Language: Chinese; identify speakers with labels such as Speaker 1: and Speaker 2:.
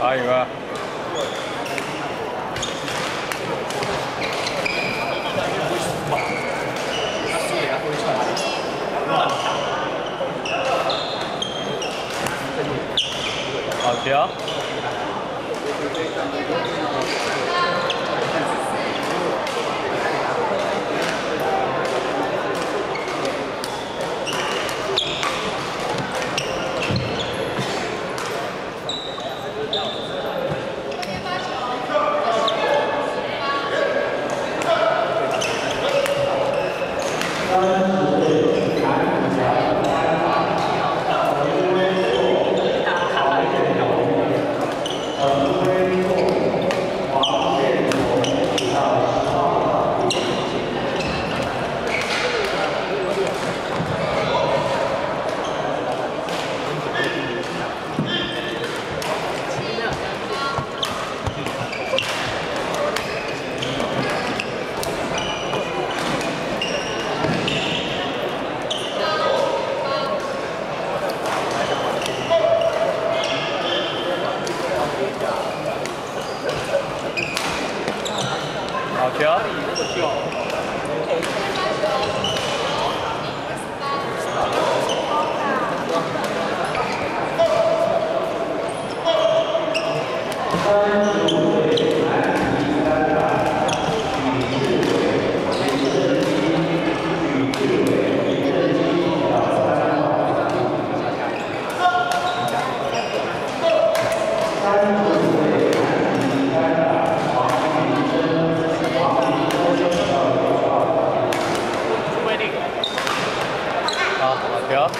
Speaker 1: 啊，有个。好，停。好球！
Speaker 2: 好，